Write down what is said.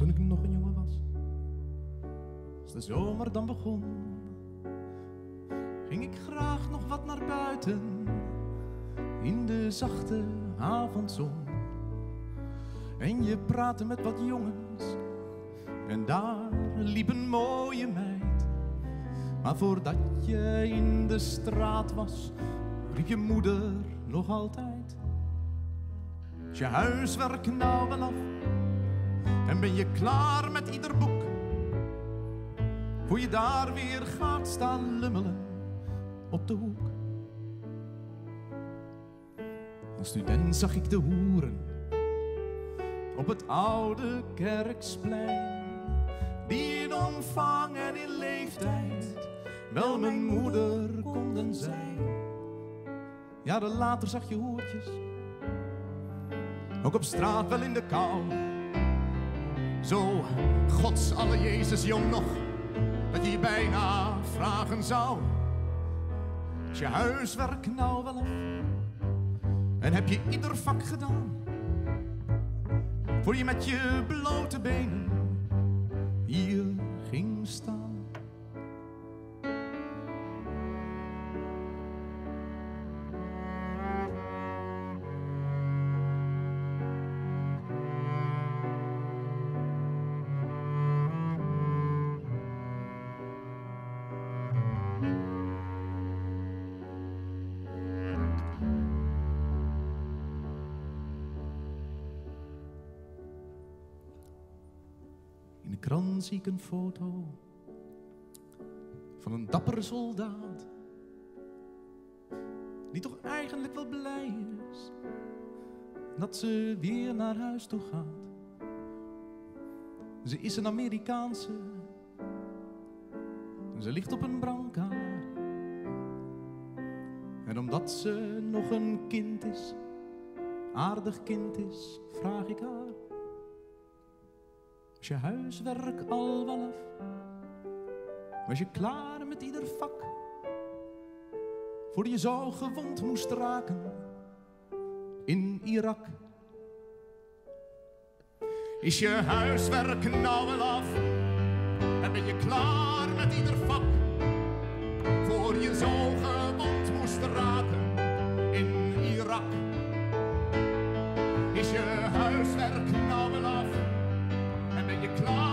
Toen ik nog een jongen was, als de zomer dan begon, ging ik graag nog wat naar buiten in de zachte avondzon. En je praatte met wat jongens en daar liep een mooie meid. Maar voordat je in de straat was, riep je moeder nog altijd. Is je huiswerk nou wel af? En ben je klaar met ieder boek? Voor je daar weer gaat staan lummelen op de hoek. Als student zag ik de hoeren op het oude kerksplein. Die in omvang en in leeftijd wel mijn moeder konden zijn. Jaren later zag je hoertjes, ook op straat wel in de kou. Zo, gods alle Jezus jong nog, dat je bijna vragen zou. Is je huiswerk nou wel af? En heb je ieder vak gedaan? Voor je met je blote benen hier ging staan. In de krant zie ik een foto van een dappere soldaat. Die toch eigenlijk wel blij is dat ze weer naar huis toe gaat. Ze is een Amerikaanse. Ze ligt op een brancard. En omdat ze nog een kind is, aardig kind is, vraag ik haar. Is je huiswerk al wel af? Was je klaar met ieder vak? Voor je zo gewond moest raken in Irak. Is je huiswerk nou wel af? and make you climb.